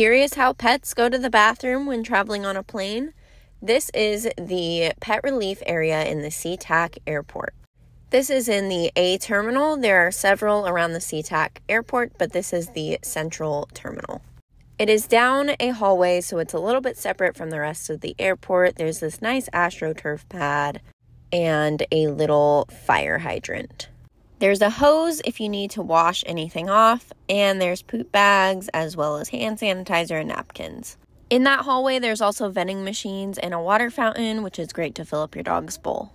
Curious how pets go to the bathroom when traveling on a plane? This is the pet relief area in the SeaTac airport. This is in the A terminal. There are several around the SeaTac airport, but this is the central terminal. It is down a hallway, so it's a little bit separate from the rest of the airport. There's this nice AstroTurf pad and a little fire hydrant. There's a hose if you need to wash anything off, and there's poop bags as well as hand sanitizer and napkins. In that hallway, there's also vending machines and a water fountain, which is great to fill up your dog's bowl.